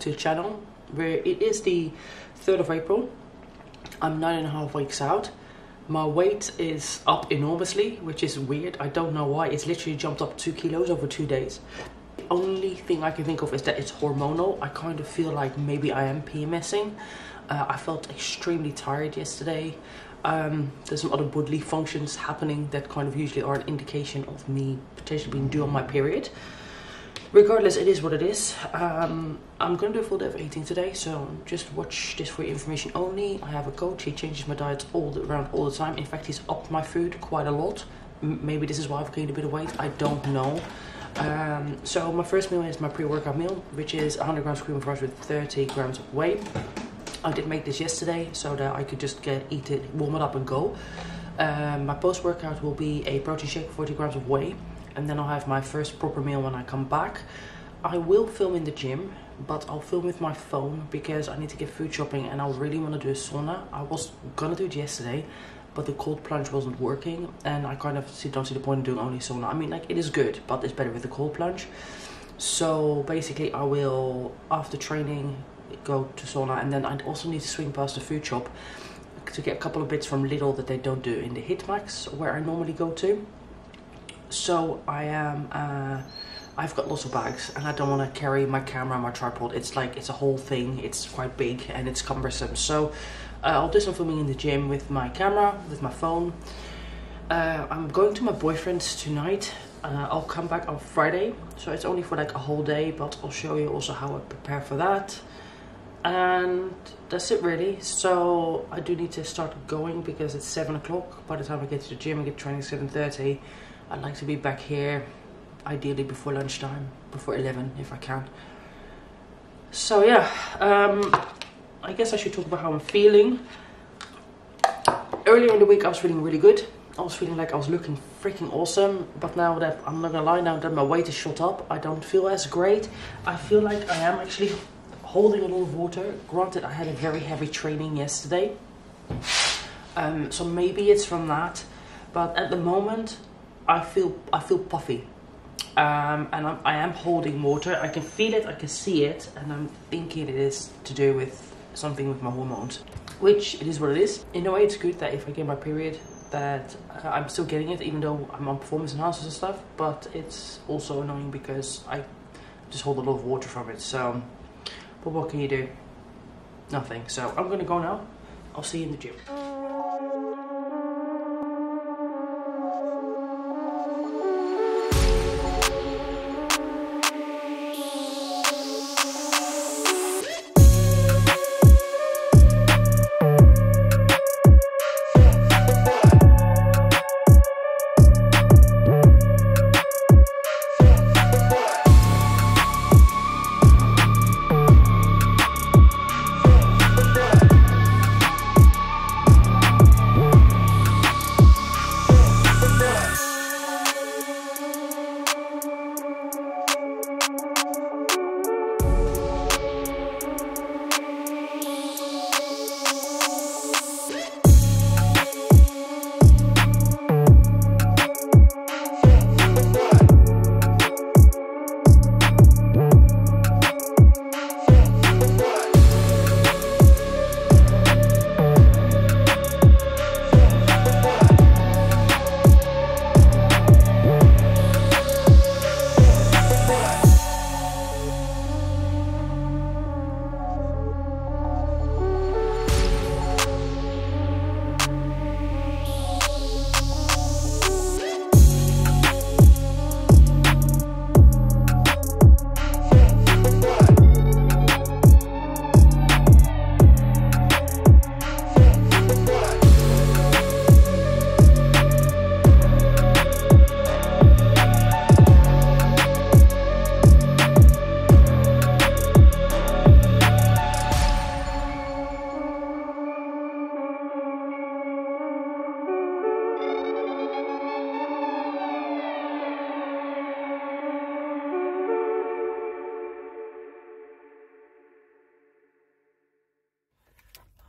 to channel where it is the 3rd of April. I'm nine and a half weeks out. My weight is up enormously, which is weird. I don't know why. It's literally jumped up two kilos over two days. The only thing I can think of is that it's hormonal. I kind of feel like maybe I am PMSing. Uh, I felt extremely tired yesterday. Um, there's some other bodily functions happening that kind of usually are an indication of me potentially being due on my period regardless it is what it is. Um, i'm gonna do a full day of eating today so just watch this for your information only. I have a coach he changes my diet all the, around all the time. In fact he's upped my food quite a lot. M maybe this is why i've gained a bit of weight. I don't know. Um, so my first meal is my pre-workout meal which is 100 grams cream of rice with 30 grams of whey. I did make this yesterday so that i could just get eat it warm it up and go. Um, my post-workout will be a protein shake 40 grams of whey and then I'll have my first proper meal when I come back. I will film in the gym, but I'll film with my phone because I need to get food shopping and I really want to do a sauna. I was gonna do it yesterday, but the cold plunge wasn't working and I kind of don't see the point in doing only sauna. I mean, like, it is good, but it's better with the cold plunge. So basically, I will, after training, go to sauna and then I also need to swing past the food shop to get a couple of bits from Lidl that they don't do in the Hitmax where I normally go to so I am uh, I've got lots of bags and I don't want to carry my camera my tripod. It's like it's a whole thing. It's quite big and it's cumbersome. So uh, I'll do some filming in the gym with my camera with my phone. Uh, I'm going to my boyfriend's tonight. Uh, I'll come back on Friday. So it's only for like a whole day but I'll show you also how I prepare for that. And that's it really. So I do need to start going because it's seven o'clock. By the time I get to the gym I get training 7:30 I'd like to be back here ideally before lunchtime, before 11 if I can. So yeah, um, I guess I should talk about how I'm feeling. Earlier in the week I was feeling really good. I was feeling like I was looking freaking awesome, but now that I'm not gonna lie, now that my weight is shot up, I don't feel as great. I feel like I am actually holding a lot of water. Granted, I had a very heavy training yesterday, um, so maybe it's from that. But at the moment, I feel I feel puffy, um, and I'm, I am holding water. I can feel it, I can see it, and I'm thinking it is to do with something with my hormones, which it is what it is. In a way, it's good that if I get my period, that uh, I'm still getting it, even though I'm on performance enhancers and stuff. But it's also annoying because I just hold a lot of water from it. So, but what can you do? Nothing. So I'm gonna go now. I'll see you in the gym.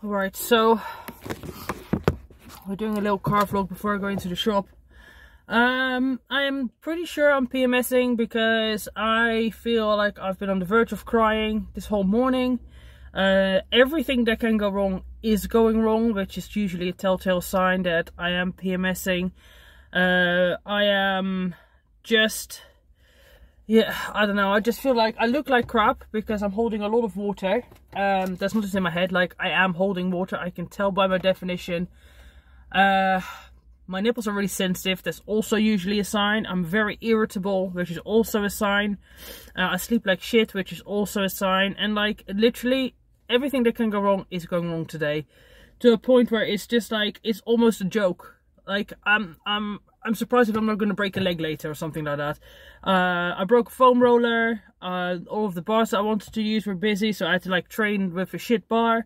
Alright, so we're doing a little car vlog before I go into the shop. Um, I am pretty sure I'm PMSing because I feel like I've been on the verge of crying this whole morning. Uh, everything that can go wrong is going wrong, which is usually a telltale sign that I am PMSing. Uh, I am just, yeah, I don't know. I just feel like I look like crap because I'm holding a lot of water. Um, that's not just in my head. Like I am holding water. I can tell by my definition. Uh, my nipples are really sensitive. That's also usually a sign. I'm very irritable, which is also a sign. Uh, I sleep like shit, which is also a sign. And like literally everything that can go wrong is going wrong today. To a point where it's just like, it's almost a joke. Like, I'm, I'm, I'm surprised if I'm not going to break a leg later or something like that. Uh, I broke a foam roller. Uh, all of the bars that I wanted to use were busy, so I had to like train with a shit bar.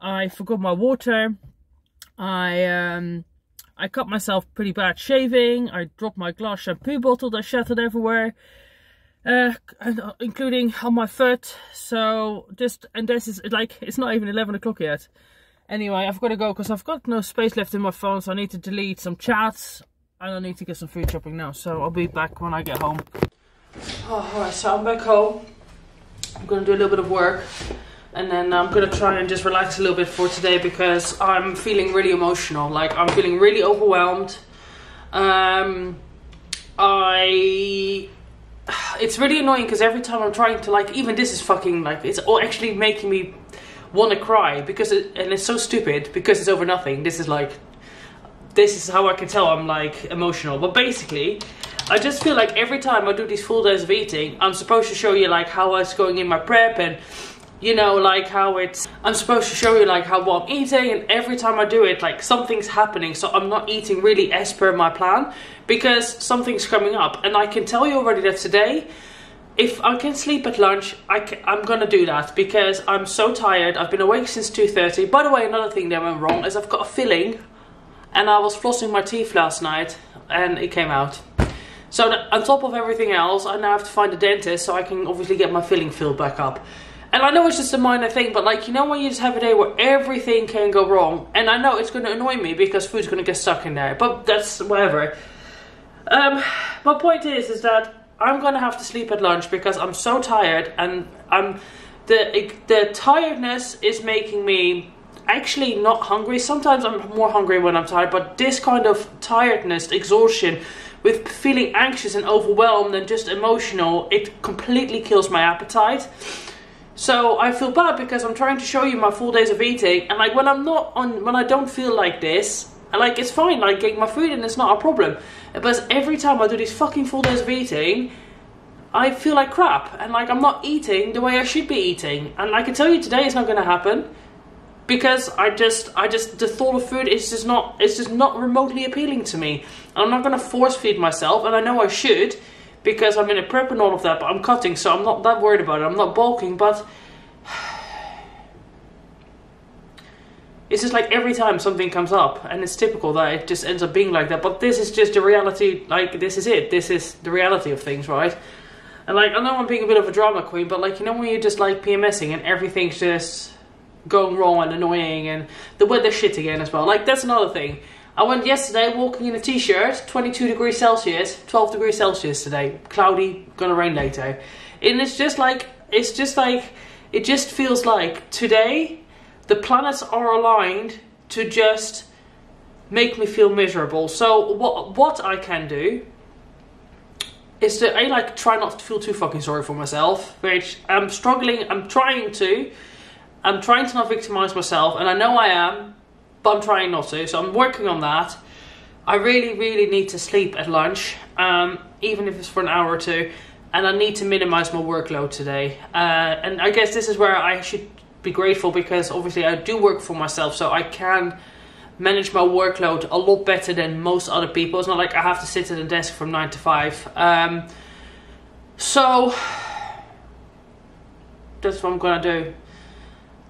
I forgot my water. I, um, I cut myself pretty bad shaving. I dropped my glass shampoo bottle that shattered everywhere uh, uh, including on my foot. So just, and this is like, it's not even 11 o'clock yet. Anyway, I've got to go because I've got no space left in my phone. So I need to delete some chats and I need to get some food shopping now. So I'll be back when I get home. Oh, Alright, so I'm back home. I'm to do a little bit of work. And then I'm to try and just relax a little bit for today because I'm feeling really emotional. Like, I'm feeling really overwhelmed. Um, I it's really annoying because every time I'm trying to like, even this is fucking like, it's all actually making me want to cry because it, and it's so stupid because it's over nothing. This is like, this is how I can tell I'm like emotional. But basically, I just feel like every time I do these full days of eating, I'm supposed to show you like how I was going in my prep and you know like how it's i'm supposed to show you like how what i'm eating. And every time i do it like something's happening. So i'm not eating really as per my plan because something's coming up. And i can tell you already that today if i can sleep at lunch I i'm gonna do that because i'm so tired. I've been awake since 2.30 by the way another thing that went wrong is i've got a filling and i was flossing my teeth last night and it came out. So on top of everything else i now have to find a dentist so i can obviously get my filling filled back up. And I know it's just a minor thing, but like, you know when you just have a day where everything can go wrong, and I know it's going to annoy me because food's going to get stuck in there, but that's whatever. Um, my point is, is that I'm going to have to sleep at lunch because I'm so tired, and I'm the the tiredness is making me actually not hungry. Sometimes I'm more hungry when I'm tired, but this kind of tiredness, exhaustion, with feeling anxious and overwhelmed and just emotional, it completely kills my appetite. So I feel bad because I'm trying to show you my full days of eating, and like when I'm not on, when I don't feel like this, and like it's fine, like getting my food and it's not a problem. But every time I do these fucking full days of eating, I feel like crap, and like I'm not eating the way I should be eating. And I can tell you today, it's not to happen because I just, I just, the thought of food is just not, it's just not remotely appealing to me. I'm not going to force feed myself, and I know I should because I'm in a prep and all of that, but I'm cutting, so I'm not that worried about it. I'm not bulking, but it's just like every time something comes up, and it's typical that it just ends up being like that. But this is just the reality. Like this is it. This is the reality of things, right? And like I know I'm being a bit of a drama queen, but like you know when you just like PMSing and everything's just going wrong and annoying, and the weather shit again as well. Like that's another thing. I went yesterday walking in a t-shirt, 22 degrees Celsius, 12 degrees Celsius today, cloudy, gonna rain later. And it's just like, it's just like, it just feels like today the planets are aligned to just make me feel miserable. So what what I can do is to I like try not to feel too fucking sorry for myself, which I'm struggling, I'm trying to. I'm trying to not victimize myself, and I know I am, but I'm trying not to. So I'm working on that. I really, really need to sleep at lunch, um, even if it's for an hour or two. And I need to minimize my workload today. Uh, and I guess this is where I should be grateful because obviously I do work for myself, so I can manage my workload a lot better than most other people. It's not like I have to sit at a desk from 9 to 5. Um, so that's what I'm gonna do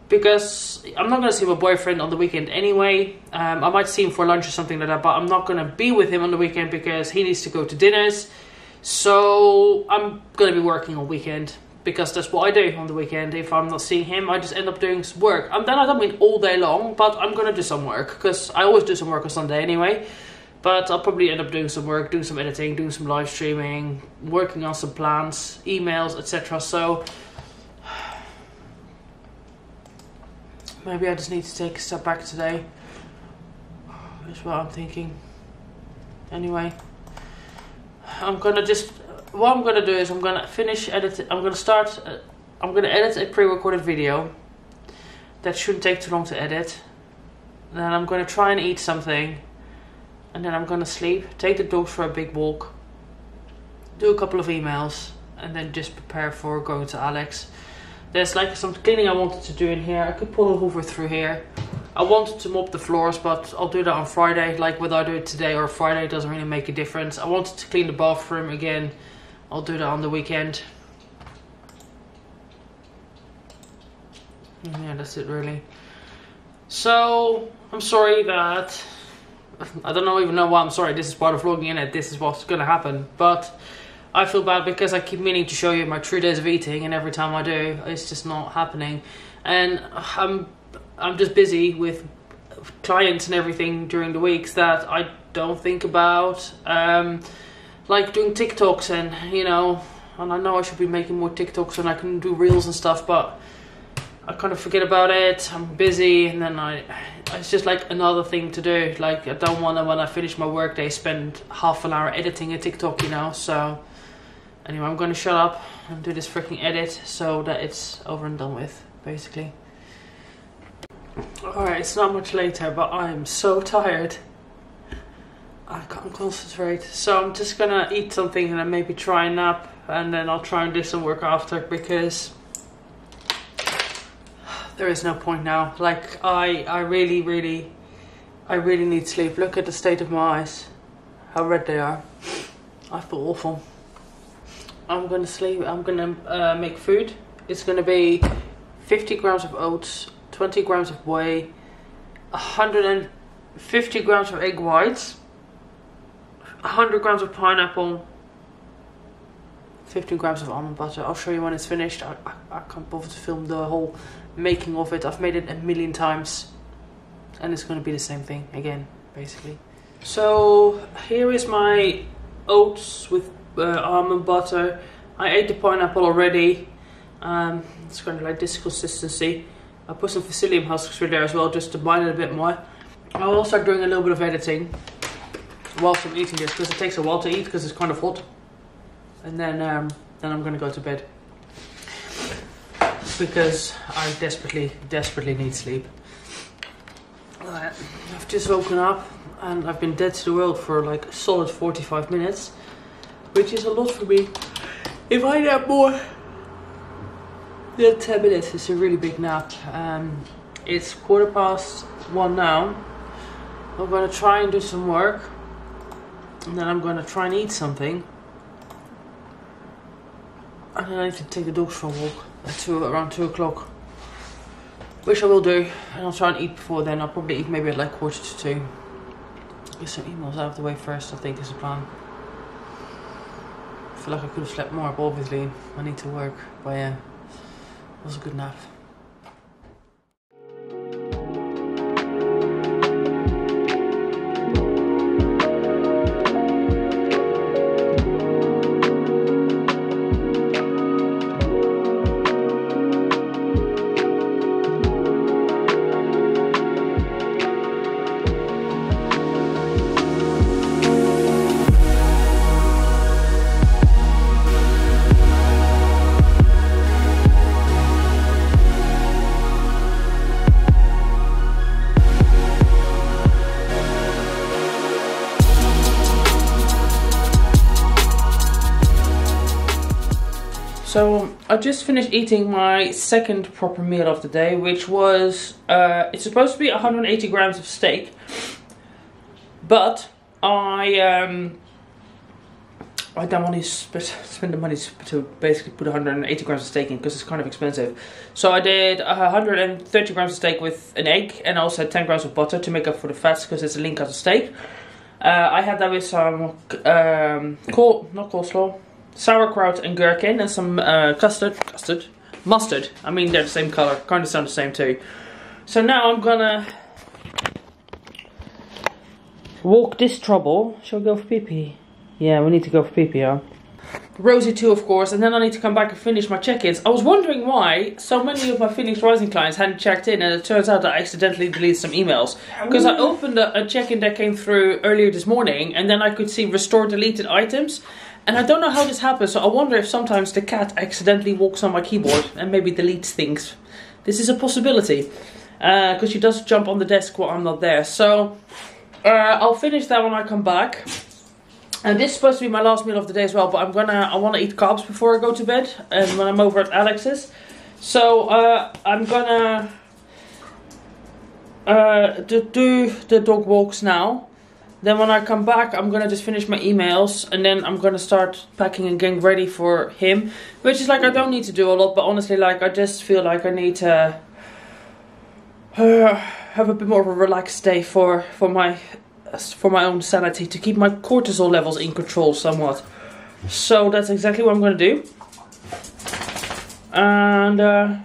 because I'm not going to see my boyfriend on the weekend anyway. Um, I might see him for lunch or something like that, but I'm not going to be with him on the weekend because he needs to go to dinners. So I'm going to be working on weekend because that's what I do on the weekend. If I'm not seeing him, I just end up doing some work. And then I don't mean all day long, but I'm going to do some work because I always do some work on Sunday anyway. But I'll probably end up doing some work, doing some editing, doing some live streaming, working on some plans, emails, etc. So maybe I just need to take a step back today. That's what I'm thinking. Anyway, I'm gonna just. What I'm gonna do is I'm gonna finish edit. I'm gonna start. Uh, I'm gonna edit a pre-recorded video. That shouldn't take too long to edit. Then I'm gonna try and eat something, and then I'm gonna sleep. Take the dogs for a big walk. Do a couple of emails, and then just prepare for going to Alex. There's like some cleaning I wanted to do in here. I could pull a hoover through here. I wanted to mop the floors, but I'll do that on Friday. Like whether I do it today or Friday doesn't really make a difference. I wanted to clean the bathroom again. I'll do that on the weekend. Yeah, that's it really. So, I'm sorry that... I don't know even know why I'm sorry. This is part of vlogging in it. This is what's gonna happen. But I feel bad because I keep meaning to show you my true days of eating, and every time I do, it's just not happening. And I'm I'm just busy with clients and everything during the weeks that I don't think about. Um, like doing TikToks and you know, and I know I should be making more TikToks and I can do reels and stuff, but I kind of forget about it. I'm busy, and then I it's just like another thing to do. Like I don't want to when I finish my workday spend half an hour editing a TikTok, you know. So anyway, I'm to shut up and do this freaking edit so that it's over and done with, basically. Alright, it's not much later, but I'm so tired. I can't concentrate. So I'm just gonna eat something and then maybe try a nap and then I'll try and do some work after because there is no point now. Like I I really really I really need sleep. Look at the state of my eyes. How red they are. I feel awful. I'm gonna sleep. I'm gonna uh, make food. It's gonna be 50 grams of oats, 20 grams of whey, 150 grams of egg whites, 100 grams of pineapple, 15 grams of almond butter. I'll show you when it's finished. I, I, I can't bother to film the whole making of it. I've made it a million times, and it's gonna be the same thing again, basically. So here is my oats with uh, almond butter. I ate the pineapple already. Um, it's kind of like this consistency. I put some psyllium husks through there as well just to bind it a bit more. I will start doing a little bit of editing whilst I'm eating this because it takes a while to eat because it's kind of hot. And then, um, then I'm gonna go to bed because I desperately, desperately need sleep. I've just woken up and I've been dead to the world for like a solid 45 minutes which is a lot for me. If I nap more than 10 minutes, it's a really big nap. Um, it's quarter past one now. I'm gonna try and do some work, and then I'm gonna try and eat something. And then I need to take the dogs for a walk at two, around 2 o'clock. Which I will do, and I'll try and eat before then. I'll probably eat maybe at like quarter to 2. Get some emails out of the way first, I think is the plan feel like I could have slept more, but obviously I need to work. But yeah, it was a good nap. So I just finished eating my second proper meal of the day, which was uh, it's supposed to be 180 grams of steak, but I um, I don't want to spend the money to basically put 180 grams of steak in because it's kind of expensive. So I did 130 grams of steak with an egg and also 10 grams of butter to make up for the fats because it's a lean cut of steak. Uh, I had that with some um, col not coleslaw, sauerkraut and gherkin and some uh, custard, custard, mustard. I mean, they're the same color, kind of sound the same too. So now I'm gonna Walk this trouble. Shall we go for pee pee? Yeah, we need to go for pee pee, huh? Rosie too, of course, and then I need to come back and finish my check-ins. I was wondering why so many of my Phoenix Rising clients hadn't checked in, and it turns out that I accidentally deleted some emails. Because I opened a, a check-in that came through earlier this morning, and then I could see restore deleted items. And I don't know how this happens, so I wonder if sometimes the cat accidentally walks on my keyboard and maybe deletes things. This is a possibility. Because uh, she does jump on the desk while I'm not there. So, uh, I'll finish that when I come back. And this is supposed to be my last meal of the day as well, but I'm gonna I want to eat carbs before I go to bed, and when I'm over at Alex's, so uh, I'm gonna uh, do the dog walks now. Then when I come back, I'm gonna just finish my emails, and then I'm gonna start packing and getting ready for him. Which is like I don't need to do a lot, but honestly, like I just feel like I need to uh, have a bit more of a relaxed day for for my for my own sanity to keep my cortisol levels in control somewhat. So that's exactly what I'm to do. And uh,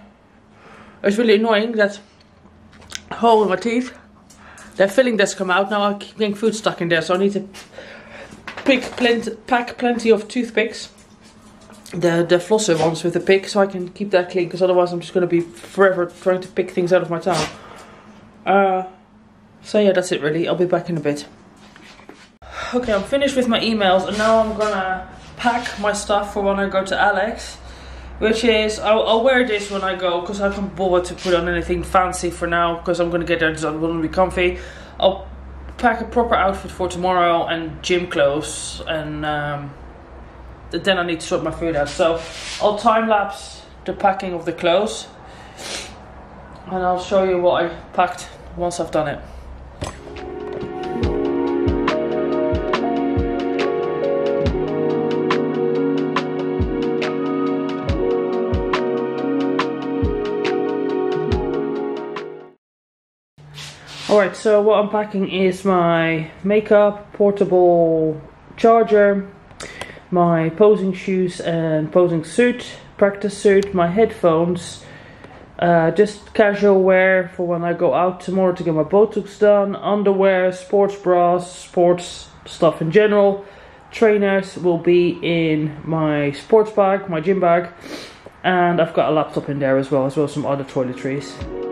it's really annoying that hole in my teeth. That filling does come out now. I keep getting food stuck in there, so I need to pick plenty, pack plenty of toothpicks. The the flosser ones with the pick, so I can keep that clean. Because otherwise, I'm just going to be forever trying to pick things out of my tongue. Uh, so yeah, that's it really. I'll be back in a bit. Okay, I'm finished with my emails and now I'm gonna pack my stuff for when I go to Alex. Which is, I'll, I'll wear this when I go because I can't bother to put on anything fancy for now because I'm gonna get there and I want to be comfy. I'll pack a proper outfit for tomorrow and gym clothes and um, then I need to sort my food out. So I'll time lapse the packing of the clothes and I'll show you what I packed once I've done it. Alright, so what I'm packing is my makeup, portable charger, my posing shoes and posing suit, practice suit, my headphones, uh, just casual wear for when I go out tomorrow to get my Botox done, underwear, sports bras, sports stuff in general. Trainers will be in my sports bag, my gym bag, and I've got a laptop in there as well, as well as some other toiletries.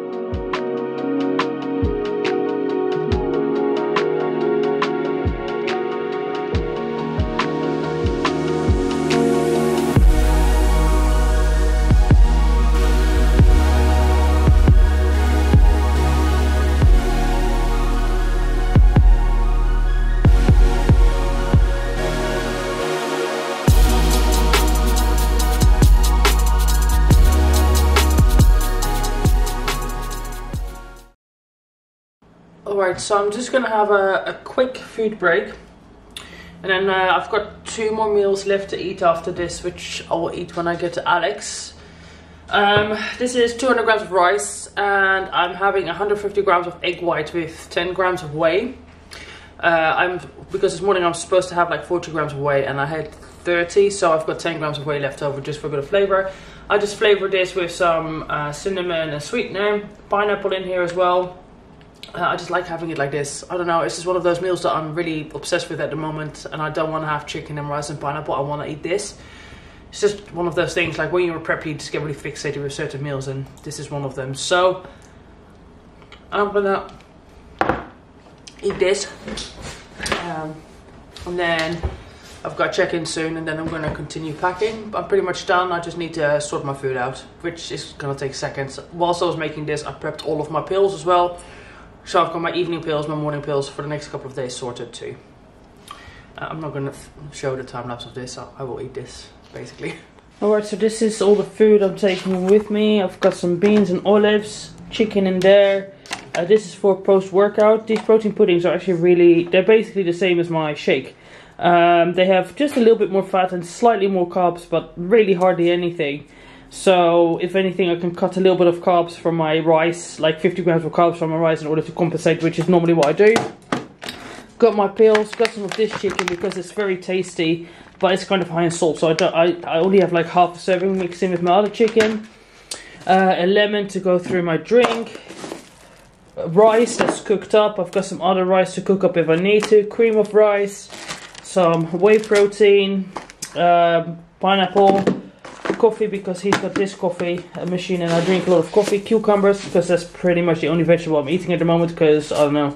Alright, so I'm just gonna have a, a quick food break. And then uh, I've got two more meals left to eat after this, which I will eat when I get to Alex. Um, this is 200 grams of rice, and I'm having 150 grams of egg white with 10 grams of whey. Uh, I'm because this morning I'm supposed to have like 40 grams of whey, and I had 30, so I've got 10 grams of whey left over just for a bit of flavor. I just flavored this with some uh, cinnamon and sweetener, pineapple in here as well. Uh, I just like having it like this. I don't know, it's just one of those meals that I'm really obsessed with at the moment and I don't want to have chicken and rice and pineapple, I want to eat this. It's just one of those things, like when you're a you just get really fixated with certain meals and this is one of them. So, I'm gonna eat this. Um, and then I've got check-in soon and then I'm gonna continue packing. I'm pretty much done, I just need to sort my food out, which is gonna take seconds. Whilst I was making this, I prepped all of my pills as well. So I've got my evening pills, my morning pills for the next couple of days sorted too. Uh, I'm not going to show the time lapse of this, I, I will eat this basically. Alright, so this is all the food I'm taking with me. I've got some beans and olives, chicken in there. Uh, this is for post-workout. These protein puddings are actually really, they're basically the same as my shake. Um, they have just a little bit more fat and slightly more carbs, but really hardly anything. So if anything, I can cut a little bit of carbs from my rice, like 50 grams of carbs from my rice in order to compensate, which is normally what I do. Got my pills, got some of this chicken because it's very tasty, but it's kind of high in salt, so I, don't, I, I only have like half a serving mixed in with my other chicken. Uh, a lemon to go through my drink. rice that's cooked up. I've got some other rice to cook up if I need to. Cream of rice, some whey protein, um, pineapple, coffee because he's got this coffee machine and I drink a lot of coffee. Cucumbers because that's pretty much the only vegetable I'm eating at the moment because I don't know,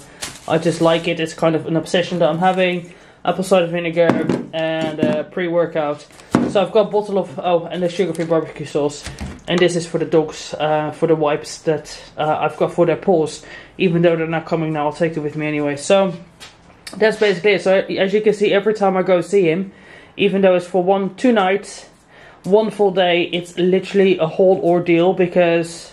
I just like it. It's kind of an obsession that I'm having. Apple cider vinegar and uh, pre-workout. So I've got a bottle of oh and the sugar-free barbecue sauce and this is for the dogs uh, for the wipes that uh, I've got for their paws even though they're not coming now I'll take it with me anyway so that's basically it so as you can see every time I go see him even though it's for one two nights one full day. It's literally a whole ordeal because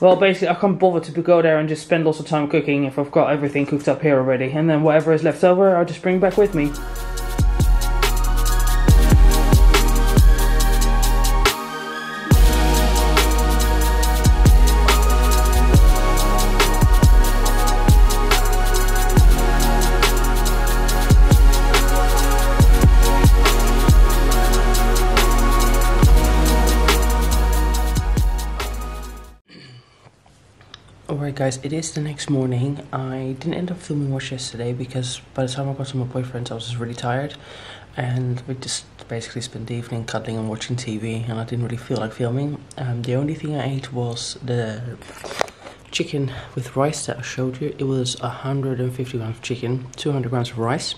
well basically I can't bother to go there and just spend lots of time cooking if I've got everything cooked up here already. And then whatever is left over I'll just bring back with me guys, it is the next morning. I didn't end up filming much yesterday because by the time I got to my boyfriend's I was just really tired and we just basically spent the evening cuddling and watching TV and I didn't really feel like filming. Um, the only thing I ate was the chicken with rice that I showed you. It was 150 grams of chicken, 200 grams of rice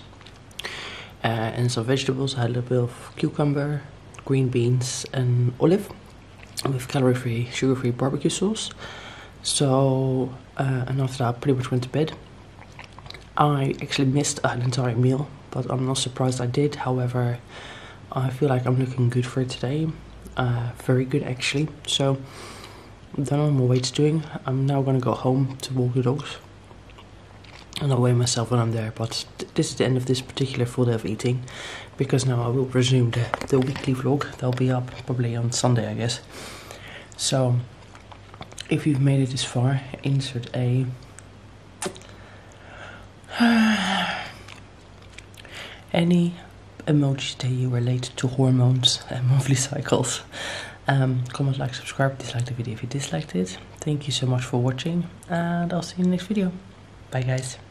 uh, and some vegetables. I had a little bit of cucumber, green beans and olive with calorie-free, sugar-free barbecue sauce. So, uh, and after that, I pretty much went to bed. I actually missed an entire meal, but I'm not surprised I did. However, I feel like I'm looking good for today. Uh, very good, actually. So, all my weight's doing. I'm now gonna go home to walk the dogs. And I'll weigh myself when I'm there, but th this is the end of this particular full day of eating because now I will resume the, the weekly vlog. They'll be up probably on Sunday, I guess. So, if you've made it this far, insert a any emoji that you relate to hormones and monthly cycles. Um, comment, like, subscribe, dislike the video if you disliked it. Thank you so much for watching, and I'll see you in the next video. Bye, guys.